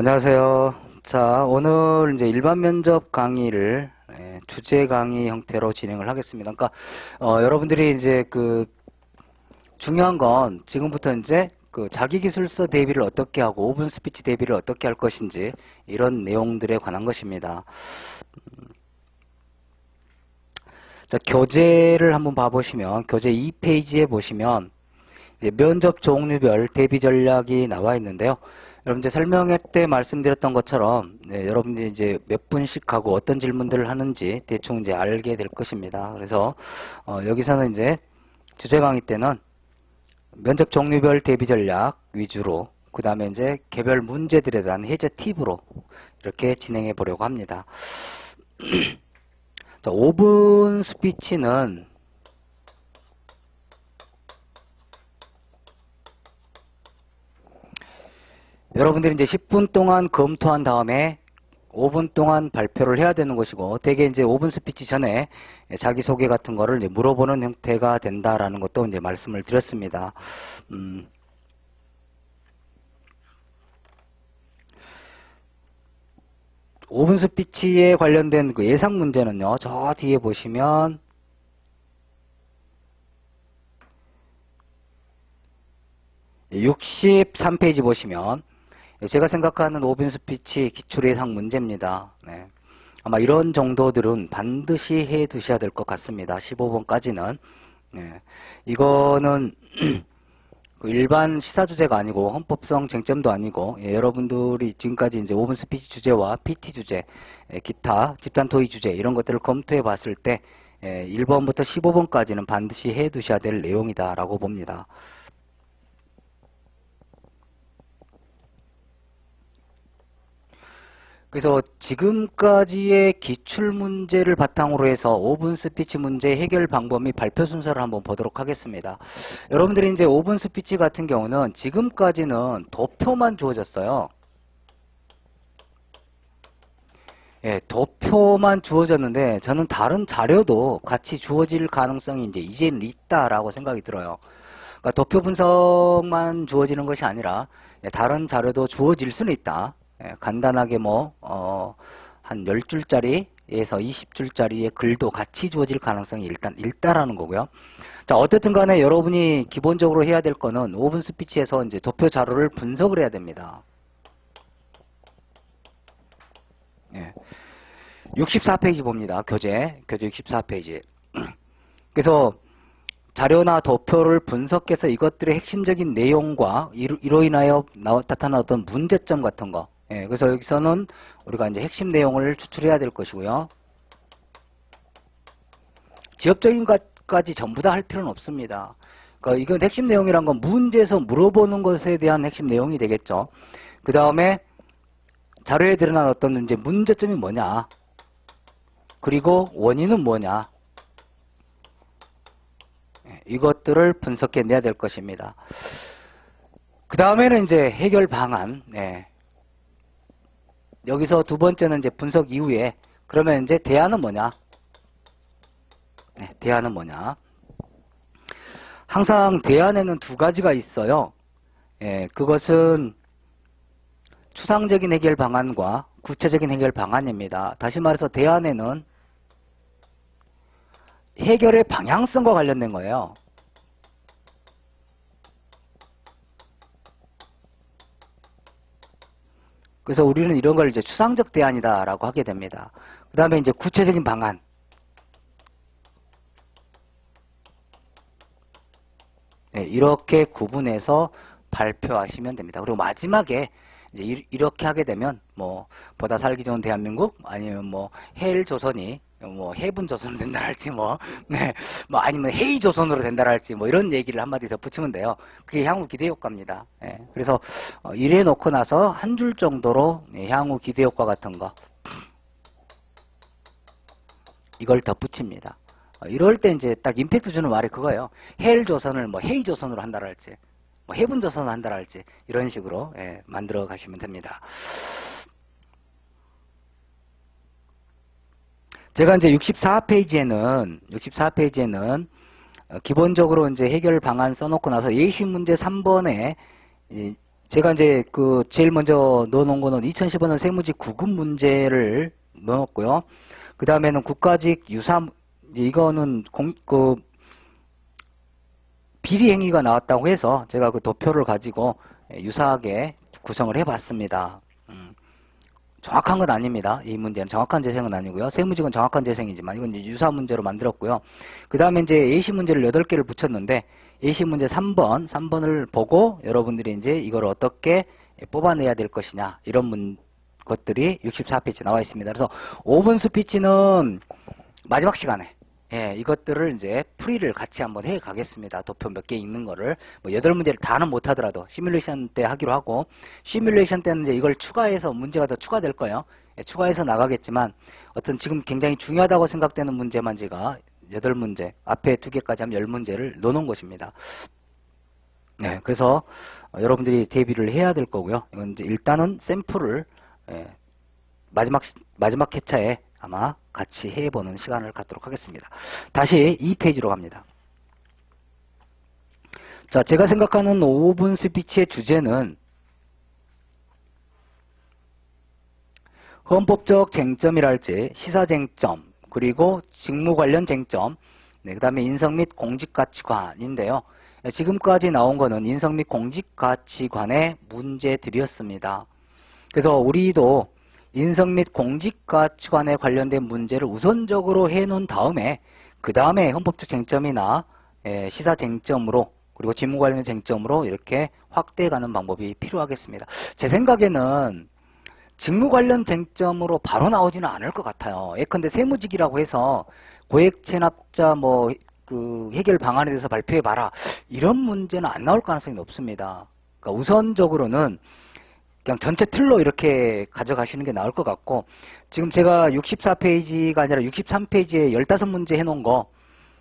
안녕하세요. 자, 오늘 이제 일반 면접 강의를 예, 주제 강의 형태로 진행을 하겠습니다. 그러니까 어, 여러분들이 이제 그 중요한 건 지금부터 이제 그 자기 기술서 대비를 어떻게 하고 오분 스피치 대비를 어떻게 할 것인지 이런 내용들에 관한 것입니다. 음. 자, 교재를 한번 봐보시면 교재 2페이지에 보시면 면접 종류별 대비 전략이 나와 있는데요. 여러분들 설명회 때 말씀드렸던 것처럼 네, 여러분들이 이제 몇 분씩 하고 어떤 질문들을 하는지 대충 이제 알게 될 것입니다. 그래서 어, 여기서는 이제 주제 강의 때는 면접 종류별 대비 전략 위주로 그 다음에 이제 개별 문제들에 대한 해제 팁으로 이렇게 진행해 보려고 합니다. 자, 5분 스피치는 여러분들이 이제 10분 동안 검토한 다음에 5분 동안 발표를 해야 되는 것이고 대개 이제 5분 스피치 전에 자기소개 같은 거를 물어보는 형태가 된다라는 것도 이제 말씀을 드렸습니다. 음, 오분 스피치에 관련된 그 예상 문제는요. 저 뒤에 보시면 63페이지 보시면 제가 생각하는 오분 스피치 기출 예상 문제입니다. 네. 아마 이런 정도들은 반드시 해 두셔야 될 것 같습니다. 15번까지는. 네. 이거는 그 일반 시사 주제가 아니고 헌법성 쟁점도 아니고 예, 여러분들이 지금까지 이제 오분 스피치 주제와 PT 주제, 예, 기타 집단 토의 주제 이런 것들을 검토해 봤을 때 예, 1번부터 15번까지는 반드시 해 두셔야 될 내용이다라고 봅니다. 그래서 지금까지의 기출 문제를 바탕으로 해서 5분 스피치 문제 해결 방법 및 발표 순서를 한번 보도록 하겠습니다. 여러분들이 이제 5분 스피치 같은 경우는 지금까지는 도표만 주어졌어요. 예, 도표만 주어졌는데 저는 다른 자료도 같이 주어질 가능성이 이제 이제는 있다라고 생각이 들어요. 그러니까 도표 분석만 주어지는 것이 아니라 예, 다른 자료도 주어질 수는 있다. 예, 간단하게 뭐, 어, 한 10줄짜리 에서 20줄짜리의 글도 같이 주어질 가능성이 일단 있다라는 거고요. 자, 어쨌든 간에 여러분이 기본적으로 해야 될 거는 5분 스피치에서 이제 도표 자료를 분석을 해야 됩니다. 예. 64페이지 봅니다. 교재. 교재 64페이지. 그래서 자료나 도표를 분석해서 이것들의 핵심적인 내용과 이로, 인하여 나타난 어떤 문제점 같은 거 예, 그래서 여기서는 우리가 이제 핵심 내용을 추출해야 될 것이고요. 지역적인 것까지 전부 다 할 필요는 없습니다. 그러니까 이건 핵심 내용이란 건 문제에서 물어보는 것에 대한 핵심 내용이 되겠죠. 그 다음에 자료에 드러난 어떤 이제 문제점이 뭐냐. 그리고 원인은 뭐냐. 예, 이것들을 분석해 내야 될 것입니다. 그 다음에는 이제 해결 방안. 네. 여기서 두 번째는 이제 분석 이후에 그러면 이제 대안은 뭐냐? 네, 대안은 뭐냐? 항상 대안에는 두 가지가 있어요. 예, 그것은 추상적인 해결 방안과 구체적인 해결 방안입니다. 다시 말해서 대안에는 해결의 방향성과 관련된 거예요. 그래서 우리는 이런 걸 이제 추상적 대안이다라고 하게 됩니다. 그 다음에 이제 구체적인 방안. 네, 이렇게 구분해서 발표하시면 됩니다. 그리고 마지막에 이제 이렇게 하게 되면 뭐 보다 살기 좋은 대한민국 아니면 뭐헬 조선이 뭐 해분 조선으로 된다 할지 뭐, 네, 뭐 아니면 해이 조선으로 된다 할지 뭐 이런 얘기를 한마디 더 붙이면 돼요. 그게 향후 기대 효과입니다. 예, 그래서 어, 이래 놓고 나서 한 줄 정도로 예, 향후 기대 효과 같은 거 이걸 덧붙입니다. 어, 이럴 때 이제 딱 임팩트 주는 말이 그거예요. 헬 조선을 뭐 해이 조선으로 한다 할지, 뭐 해분 조선으로 한다 할지 이런 식으로 예, 만들어 가시면 됩니다. 제가 이제 64페이지에는 64페이지에는 어, 기본적으로 이제 해결 방안 써놓고 나서 예시 문제 3번에 제가 이제 그 제일 먼저 넣어놓은 거는 2015년 세무직 구급 문제를 넣었고요. 그 다음에는 국가직 유사 이거는 공, 그 비리 행위가 나왔다고 해서 제가 그 도표를 가지고 유사하게 구성을 해봤습니다. 음, 정확한 건 아닙니다. 이 문제는 정확한 재생은 아니고요. 세무직은 정확한 재생이지만 이건 유사 문제로 만들었고요. 그 다음에 이제 A시 문제를 8개를 붙였는데 A시 문제 3번, 3번을 보고 여러분들이 이제 이걸 어떻게 뽑아내야 될 것이냐 이런 문, 것들이 64페이지 나와 있습니다. 그래서 5분 스피치는 마지막 시간에 예, 이것들을 이제 풀이를 같이 한번 해 가겠습니다. 도표 몇 개 있는 거를 뭐 여덟 문제를 다는 못 하더라도 시뮬레이션 때 하기로 하고 시뮬레이션 때는 이제 이걸 추가해서 문제가 더 추가될 거예요. 예, 추가해서 나가겠지만 어떤 지금 굉장히 중요하다고 생각되는 문제만 제가 여덟 문제 앞에 두 개까지 하면 열 문제를 넣어놓은 것입니다. 네, 그래서 어, 여러분들이 대비를 해야 될 거고요. 이건 이제 일단은 샘플을 예, 마지막 시- 마지막 회차에 아마 같이 해보는 시간을 갖도록 하겠습니다. 다시 이 페이지로 갑니다. 자, 제가 생각하는 5분 스피치의 주제는 헌법적 쟁점이랄지 시사 쟁점 그리고 직무 관련 쟁점 네, 그 다음에 인성 및 공직가치관인데요. 네, 지금까지 나온 거는 인성 및 공직가치관의 문제들이었습니다. 그래서 우리도 인성 및 공직 가치관에 관련된 문제를 우선적으로 해놓은 다음에 그 다음에 헌법적 쟁점이나 예, 시사 쟁점으로 그리고 직무 관련 쟁점으로 이렇게 확대해가는 방법이 필요하겠습니다. 제 생각에는 직무 관련 쟁점으로 바로 나오지는 않을 것 같아요. 예컨대 세무직이라고 해서 고액 체납자 뭐 그 해결 방안에 대해서 발표해 봐라 이런 문제는 안 나올 가능성이 높습니다. 그러니까 우선적으로는 그냥 전체 틀로 이렇게 가져가시는 게 나을 것 같고 지금 제가 64페이지가 아니라 63페이지에 15문제 해놓은 거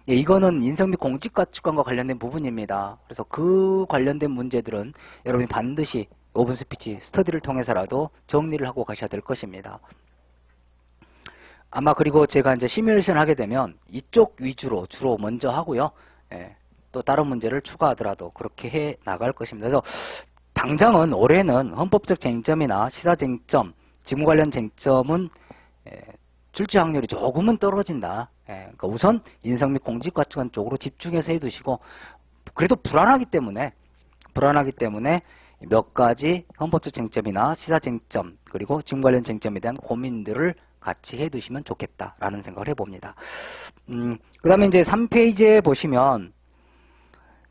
예, 이거는 인성 및 공직 가치관과 관련된 부분입니다. 그래서 그 관련된 문제들은 여러분이 반드시 오분 스피치 스터디를 통해서라도 정리를 하고 가셔야 될 것입니다. 아마 그리고 제가 이제 시뮬레이션 하게 되면 이쪽 위주로 주로 먼저 하고요. 예, 또 다른 문제를 추가하더라도 그렇게 해 나갈 것입니다. 그래서 당장은 올해는 헌법적 쟁점이나 시사 쟁점, 직무 관련 쟁점은 예, 출제 확률이 조금은 떨어진다. 예, 그러니까 우선 인성 및 공직가치관 쪽으로 집중해서 해두시고 그래도 불안하기 때문에 불안하기 때문에 몇 가지 헌법적 쟁점이나 시사 쟁점 그리고 직무 관련 쟁점에 대한 고민들을 같이 해두시면 좋겠다라는 생각을 해봅니다. 음, 그 다음에 이제 3페이지에 보시면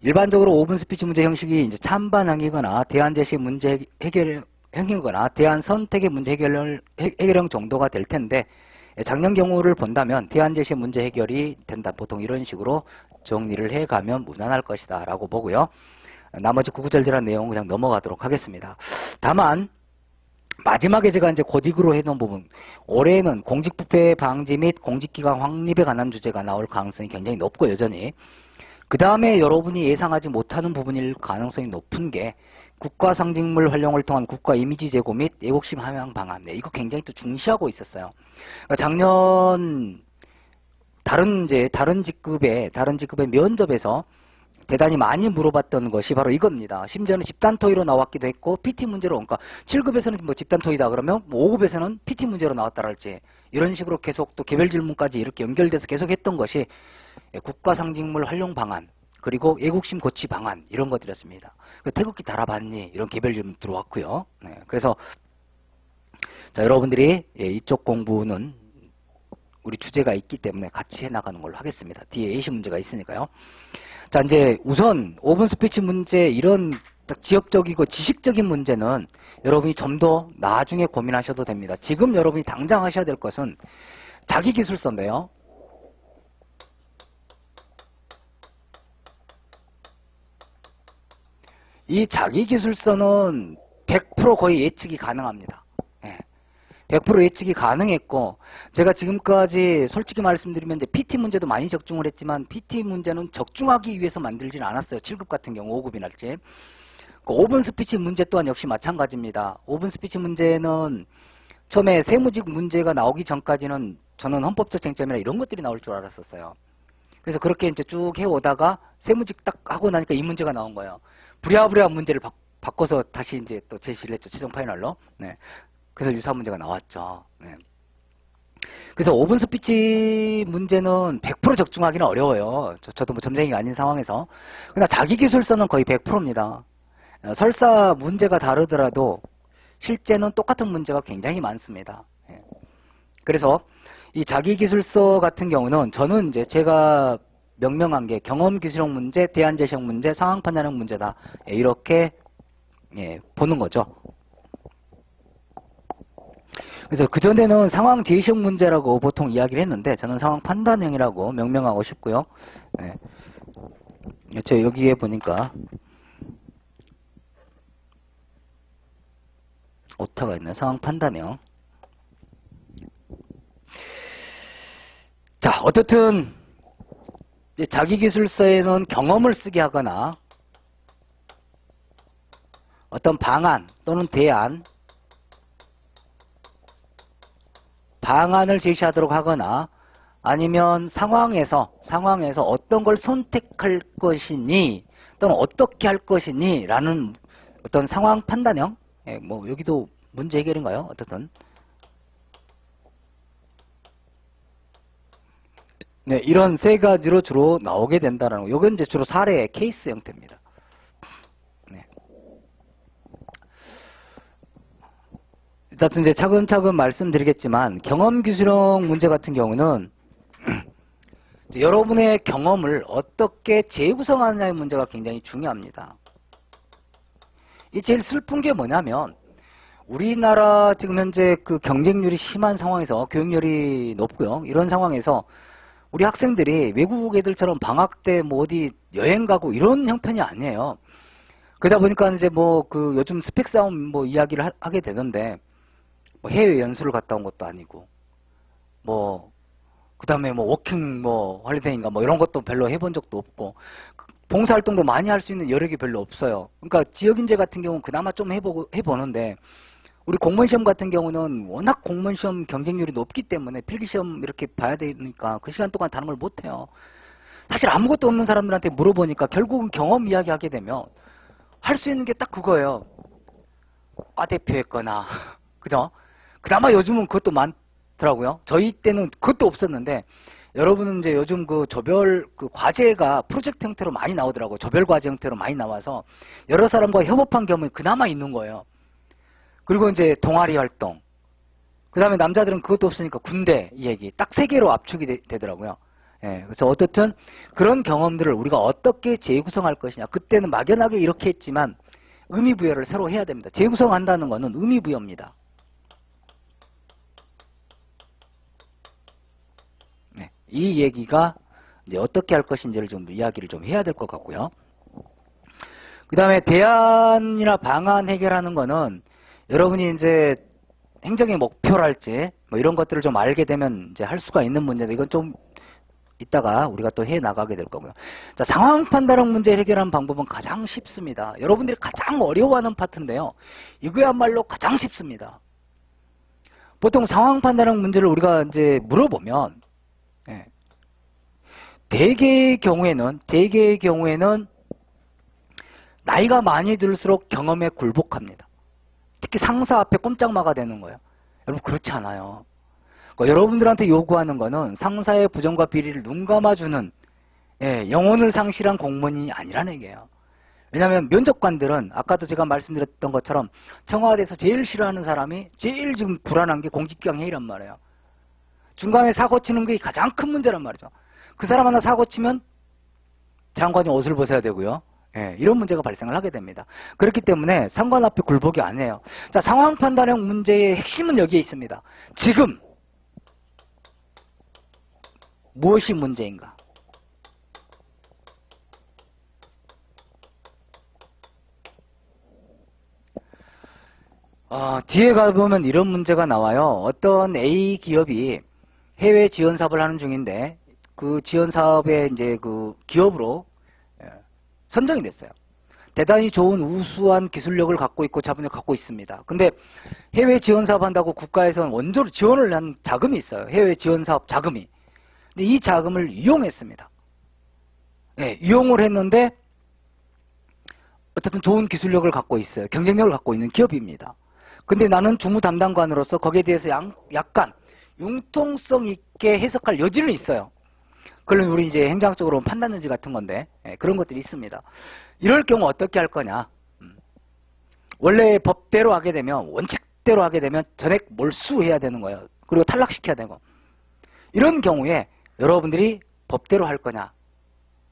일반적으로 5분 스피치 문제 형식이 이제 찬반형이거나 대안 제시 문제 해결 형이거나 대안 선택의 문제 해결 해결형 정도가 될 텐데 예, 작년 경우를 본다면 대안 제시 문제 해결이 된다. 보통 이런 식으로 정리를 해가면 무난할 것이다 라고 보고요. 나머지 구구절절한 내용은 그냥 넘어가도록 하겠습니다. 다만 마지막에 제가 이제 고딕으로 해놓은 부분 올해는 공직부패 방지 및 공직기관 확립에 관한 주제가 나올 가능성이 굉장히 높고 여전히 그 다음에 여러분이 예상하지 못하는 부분일 가능성이 높은 게 국가 상징물 활용을 통한 국가 이미지 제고 및 애국심 함양 방안. 네, 이거 굉장히 또 중시하고 있었어요. 그러니까 작년 다른 이제 다른 직급의 다른 직급의 면접에서 대단히 많이 물어봤던 것이 바로 이겁니다. 심지어는 집단 토의로 나왔기도 했고 PT 문제로 그러니까 7급에서는 뭐 집단 토의다 그러면 뭐 5급에서는 PT 문제로 나왔다랄지 이런 식으로 계속 또 개별 질문까지 이렇게 연결돼서 계속 했던 것이 국가 상징물 활용 방안 그리고 애국심 고치 방안 이런 것들이었습니다. 그 태극기 달아봤니 이런 개별 질문 들어왔고요. 네, 그래서 자 여러분들이 예, 이쪽 공부는 우리 주제가 있기 때문에 같이 해나가는 걸로 하겠습니다. 뒤에 A시 문제가 있으니까요. 자, 이제 우선 5분 스피치 문제 이런 딱 지역적이고 지식적인 문제는 여러분이 좀 더 나중에 고민하셔도 됩니다. 지금 여러분이 당장 하셔야 될 것은 자기 기술서인데요. 이 자기 기술서는 100% 거의 예측이 가능합니다. 예. 100% 예측이 가능했고 제가 지금까지 솔직히 말씀드리면 PT 문제도 많이 적중을 했지만 PT 문제는 적중하기 위해서 만들지는 않았어요. 7급 같은 경우 5급이 날지. 그 5분 스피치 문제 또한 역시 마찬가지입니다. 5분 스피치 문제는 처음에 세무직 문제가 나오기 전까지는 저는 헌법적 쟁점이나 이런 것들이 나올 줄 알았었어요. 그래서 그렇게 이제 쭉 해오다가 세무직 딱 하고 나니까 이 문제가 나온 거예요. 부랴부랴 문제를 바, 바꿔서 다시 이제 또 제시를 했죠. 최종 final로. 네. 그래서 유사한 문제가 나왔죠. 네. 그래서 오분 스피치 문제는 100% 적중하기는 어려워요. 저, 도뭐 점쟁이가 아닌 상황에서. 그러나 자기 기술서는 거의 100%입니다. 어, 설사 문제가 다르더라도 실제는 똑같은 문제가 굉장히 많습니다. 예. 그래서 이 자기 기술서 같은 경우는 저는 이제 제가 명명한 게 경험 기술형 문제, 대안 제시형 문제, 상황 판단형 문제다. 예, 이렇게 예, 보는 거죠. 그래서 그전에는 상황 제시형 문제라고 보통 이야기를 했는데 저는 상황 판단형이라고 명명하고 싶고요. 네. 저 여기에 보니까 오타가 있네. 상황 판단형. 자, 어떻든 자기 기술서에는 경험을 쓰게 하거나 어떤 방안 또는 대안 방안을 제시하도록 하거나 아니면 상황에서 상황에서 어떤 걸 선택할 것이니 또는 어떻게 할 것이니 라는 어떤 상황 판단형 예, 뭐 여기도 문제 해결인가요? 어떻든 네, 이런 세 가지로 주로 나오게 된다는 거. 이건 이제 주로 사례 케이스 형태입니다. 네. 일단 이제 차근차근 말씀드리겠지만 경험 기술형 문제 같은 경우는 여러분의 경험을 어떻게 재구성하느냐의 문제가 굉장히 중요합니다. 이 제일 슬픈 게 뭐냐면 우리나라 지금 현재 그 경쟁률이 심한 상황에서 교육열이 높고요. 이런 상황에서 우리 학생들이 외국 애들처럼 방학 때 뭐 어디 여행 가고 이런 형편이 아니에요. 그러다 보니까 이제 뭐 그 요즘 스펙 싸움 뭐 이야기를 하, 게 되는데 뭐 해외 연수를 갔다 온 것도 아니고 뭐 그다음에 뭐 working 뭐 holiday인가 뭐 이런 것도 별로 해본 적도 없고 봉사활동도 많이 할 수 있는 여력이 별로 없어요. 그러니까 지역 인재 같은 경우는 그나마 좀 해보고 해보는데 우리 공무원 시험 같은 경우는 워낙 공무원 시험 경쟁률이 높기 때문에 필기 시험 이렇게 봐야 되니까 그 시간 동안 다른 걸 못해요. 사실 아무것도 없는 사람들한테 물어보니까 결국은 경험 이야기 하게 되면 할 수 있는 게 딱 그거예요. 과 대표 했거나 그죠? 그나마 요즘은 그것도 많더라고요. 저희 때는 그것도 없었는데 여러분은 이제 요즘 그 조별 그 과제가 프로젝트 형태로 많이 나오더라고요. 조별 과제 형태로 많이 나와서 여러 사람과 협업한 경험이 그나마 있는 거예요. 그리고 이제 동아리 활동. 그 다음에 남자들은 그것도 없으니까 군대 얘기. 딱 세 개로 압축이 되, 더라고요 예, 그래서 어떻든 그런 경험들을 우리가 어떻게 재구성할 것이냐. 그때는 막연하게 이렇게 했지만 의미 부여를 새로 해야 됩니다. 재구성한다는 것은 의미 부여입니다. 네, 이 얘기가 이제 어떻게 할 것인지를 좀 이야기를 좀 해야 될 것 같고요. 그 다음에 대안이나 방안 해결하는 거는 여러분이 이제 행정의 목표랄지 뭐 이런 것들을 좀 알게 되면 이제 할 수가 있는 문제인데 이건 좀 이따가 우리가 또 해 나가게 될 거고요. 자, 상황 판단형 문제 해결하는 방법은 가장 쉽습니다. 여러분들이 가장 어려워하는 파트인데요. 이거야말로 가장 쉽습니다. 보통 상황 판단형 문제를 우리가 이제 물어보면 예, 대개의 경우에는 대개의 경우에는 나이가 많이 들수록 경험에 굴복합니다. 특히 상사 앞에 꼼짝마가 되는 거예요. 여러분 그렇지 않아요. 그러니까 여러분들한테 요구하는 거는 상사의 부정과 비리를 눈 감아주는 예, 영혼을 상실한 공무원이 아니라는 얘기예요. 왜냐하면 면접관들은 아까도 제가 말씀드렸던 것처럼 청와대에서 제일 싫어하는 사람이 제일 지금 불안한 게 회의란 말이에요. 중간에 사고 치는 게 가장 큰 문제란 말이죠. 그 사람 하나 사고 치면 장관이 옷을 벗어야 되고요. 예, 이런 문제가 발생을 하게 됩니다. 그렇기 때문에 상관 앞에 굴복이 아니에요. 자, 상황 판단형 문제의 핵심은 여기에 있습니다. 지금 무엇이 문제인가? 어, 뒤에 가보면 이런 문제가 나와요. 어떤 A 기업이 해외 지원 사업을 하는 중인데 그 지원 사업에 이제 그 기업으로 선정이 됐어요. 대단히 좋은 우수한 기술력을 갖고 있고 자본을 갖고 있습니다. 근데 해외 지원 사업 한다고 국가에서는 원조로 지원을 한 자금이 있어요. 해외 지원 사업 자금이. 근데 이 자금을 이용했습니다. 네, 이용을 했는데 어쨌든 좋은 기술력을 갖고 있어요. 경쟁력을 갖고 있는 기업입니다. 근데 나는 주무 담당관으로서 거기에 대해서 양- 약간 융통성 있게 해석할 여지는 있어요. 그러면 우리 이제 행정적으로 판단 여지 같은 건데 예, 그런 것들이 있습니다. 이럴 경우 어떻게 할 거냐? 음. 원래 법대로 하게 되면 원칙대로 하게 되면 전액 몰수해야 되는 거예요. 그리고 탈락시켜야 되고 이런 경우에 여러분들이 법대로 할 거냐,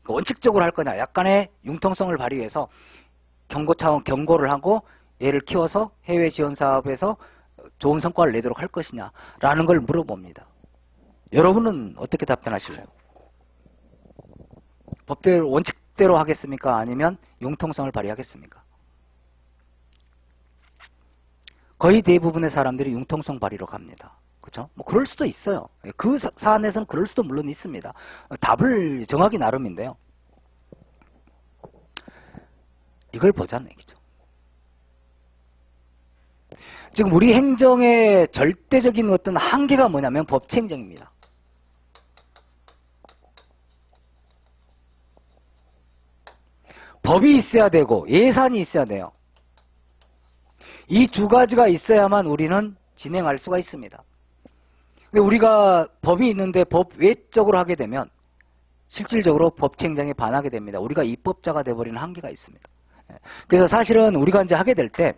그 원칙적으로 할 거냐, 약간의 융통성을 발휘해서 경고 차원 경고를 하고 얘를 키워서 해외 지원 사업에서 좋은 성과를 내도록 할 것이냐라는 걸 물어봅니다. 여러분은 어떻게 답변하실래요? 법대로 원칙대로 하겠습니까? 아니면 융통성을 발휘하겠습니까? 거의 대부분의 사람들이 융통성 발휘로 갑니다. 그렇죠? 뭐 그럴 수도 있어요. 그 사- 사안에서는 그럴 수도 물론 있습니다. 답을 정하기 나름인데요. 이걸 보자는 얘기죠. 지금 우리 행정의 절대적인 어떤 한계가 뭐냐면 법치 행정입니다. 법이 있어야 되고 예산이 있어야 돼요. 이 두 가지가 있어야만 우리는 진행할 수가 있습니다. 근데 우리가 법이 있는데 법 외적으로 하게 되면 실질적으로 행정에 반하게 됩니다. 우리가 입법자가 돼버리는 한계가 있습니다. 예. 그래서 사실은 우리가 이제 하게 될 때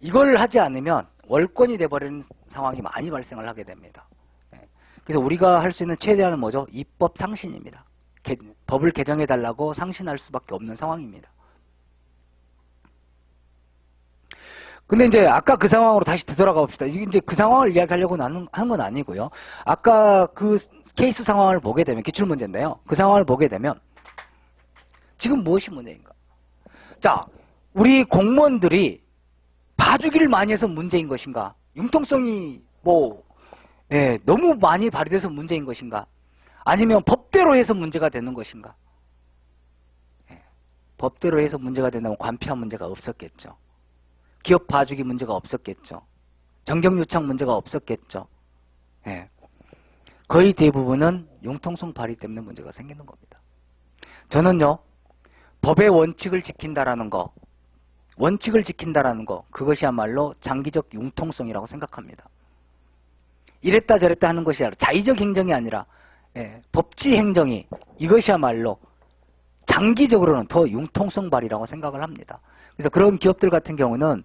이걸 하지 않으면 월권이 돼버리는 상황이 많이 발생을 하게 됩니다. 예. 그래서 우리가 할 수 있는 최대한은 뭐죠? 입법 상신입니다. 개- 법을 개정해 달라고 상신할 수밖에 없는 상황입니다. 근데 이제 아까 그 상황으로 다시 되돌아가 봅시다. 이제 그 상황을 이야기하려고 나는 한건 아니고요. 아까 그 케이스 상황을 보게 되면 기출 문제인데요. 그 상황을 보게 되면 지금 무엇이 문제인가? 자, 우리 공무원들이 봐주기를 많이 해서 문제인 것인가? 융통성이 뭐 예, 너무 많이 발휘돼서 문제인 것인가? 아니면 법대로 해서 문제가 되는 것인가? 예, 법대로 해서 문제가 된다면 관피한 문제가 없었겠죠. 기업 봐주기 문제가 없었겠죠. 정경 요청 문제가 없었겠죠. 예. 거의 대부분은 융통성 발휘 때문에 문제가 생기는 겁니다. 저는요, 법의 원칙을 지킨다라는 거, 원칙을 지킨다라는 거, 그것이야말로 장기적 융통성이라고 생각합니다. 이랬다 저랬다 하는 것이 아니라 자의적 행정이 아니라 예, 법치 행정이 이것이야말로 장기적으로는 더 융통성 발휘라고 생각을 합니다. 그래서 그런 기업들 같은 경우는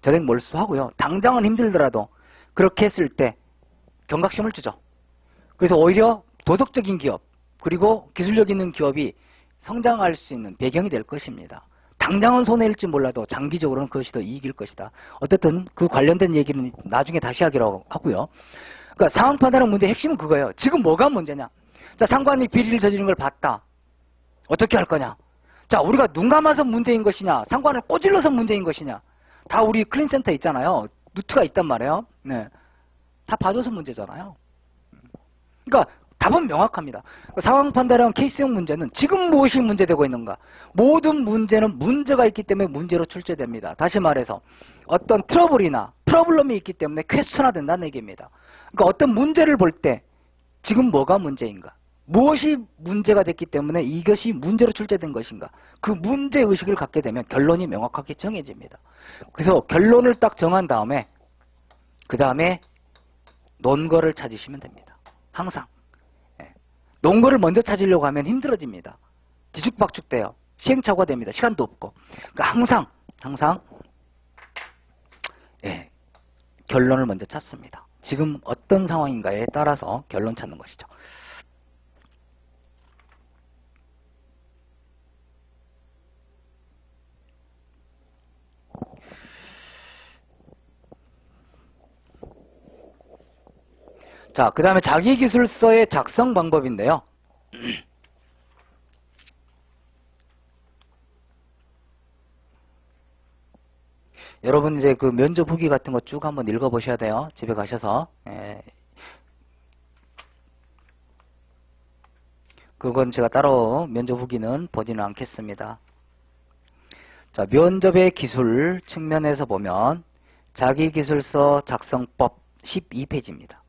전액 몰수하고요. 당장은 힘들더라도 그렇게 했을 때 경각심을 주죠. 그래서 오히려 도덕적인 기업 그리고 기술력 있는 기업이 성장할 수 있는 배경이 될 것입니다. 당장은 손해일지 몰라도 장기적으로는 그것이 더 이익일 것이다. 어쨌든 그 관련된 얘기는 나중에 다시 하기로 하고요. 그러니까 상황 판단의 문제 핵심은 그거예요. 지금 뭐가 문제냐? 자, 상관이 비리를 저지른 걸 봤다. 어떻게 할 거냐? 자, 우리가 눈 감아서 문제인 것이냐? 상관을 꼰질러서 문제인 것이냐? 다 우리 클린센터 있잖아요. 루트가 있단 말이에요. 네. 다 봐줘서 문제잖아요. 그러니까 답은 명확합니다. 그러니까 상황 판단형 케이스형 문제는 지금 무엇이 문제되고 있는가? 모든 문제는 문제가 있기 때문에 문제로 출제됩니다. 다시 말해서 어떤 트러블이나 problem이 있기 때문에 question화 된다는 얘기입니다. 그러니까 어떤 문제를 볼 때 지금 뭐가 문제인가? 무엇이 문제가 됐기 때문에 이것이 문제로 출제된 것인가? 그 문제 의식을 갖게 되면 결론이 명확하게 정해집니다. 그래서 결론을 딱 정한 다음에 그 다음에 논거를 찾으시면 됩니다. 항상. 예. 논거를 먼저 찾으려고 하면 힘들어집니다. 뒤죽박죽 돼요. 시행착오가 됩니다. 시간도 없고. 그러니까 항상 항상 예, 결론을 먼저 찾습니다. 지금 어떤 상황인가에 따라서 결론 찾는 것이죠. 자, 그 다음에 자기기술서의 작성 방법인데요. 여러분 이제 그 면접 후기 같은 거 쭉 한번 읽어보셔야 돼요. 집에 가셔서. 예. 그건 제가 따로 면접 후기는 보지는 않겠습니다. 자, 면접의 기술 측면에서 보면 자기기술서 작성법 12페이지입니다.